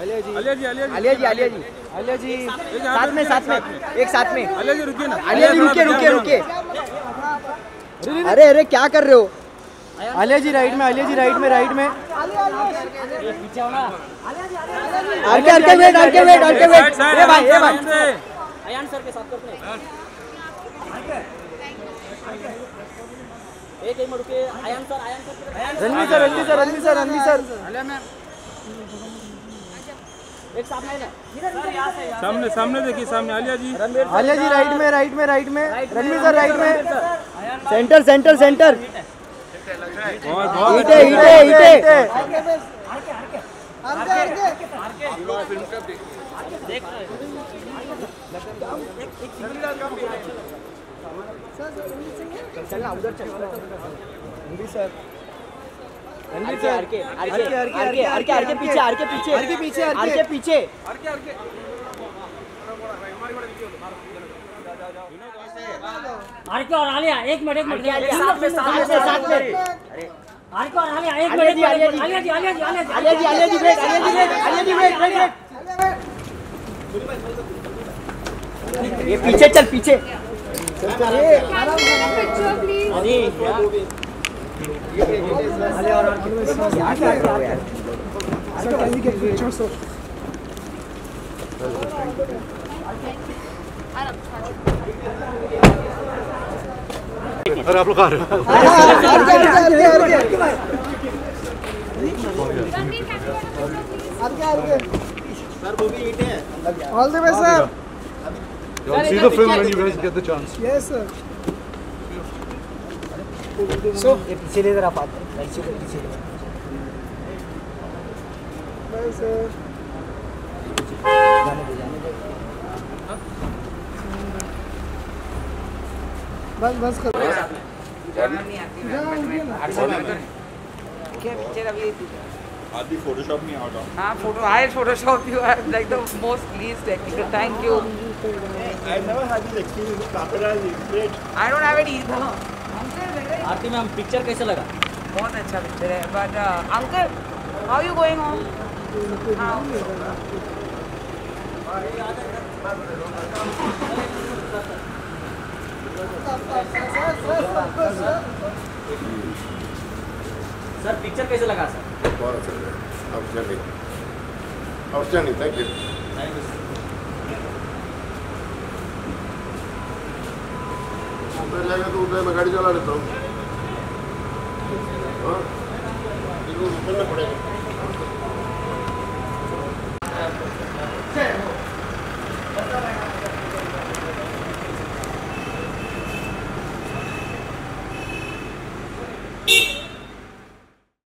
आलिया जी आलिया जी। आलिया जी आलिया जी। आलिया जी। साथ में साथ में एक साथ में। आलिया जी रुकिए ना। आलिया जी रुकिए रुकिए रुकिए। अरे अरे क्या कर रहे हो? अलिया जी राइट में आलिया जी राइट में राइट में। RK RK wait RK wait RK wait ए भाई ए भाई। अयान सर के साथ करते हैं एक एक में रुके Ayaan sir Ayaan sir Ranveer sir Ranveer sir Ranveer sir Ranveer sir. एक सामने है ना? सामने सामने देखिए सामने आलिया जी। आलिया जी राइट में राइट में राइट में। रणवीर सर राइट में। सेंटर सेंटर सेंटर ईटे ईटे ईटे चलना उधर चल। Ranveer sir. RK RK RK RK RK RK पीछे आरके पीछे। आरके पीछे, आरके। आरके आरके और आलिया एक मिनट एक मिनट। साथ में साथ में साथ में। आरके और आलिया एक minute Alia ji. Alia ji Alia ji. Alia ji Alia ji Alia Alia ji wait Alia ji wait wait wait ये पीछे चल पीछे. अरे आप लोग आ रहे हो। All the best sir Y'all see the film when you guys get the chance. Yes sir ये पीछे ले जरा पात पीछे ले पीछे ले बस जाने दे जाने दे बस बस कर आदि फोटोशॉप नहीं हाँ। Photo I photoshop you are like the most least technical thank you I never had this experience with paparazzi. Great. I don't have it either Aarti ma'am picture कैसे लगा? बहुत अच्छा पिक्चर है। But uncle how you going home sir picture कैसे लगा sir? बहुत अच्छा लगा आउटस्टैंडिंग आउटस्टैंडिंग थैंक यू उधर जाएगा तो उधर मैं गाड़ी चला लेता हूँ हाँ? लेकिन रुकना पड़ेगा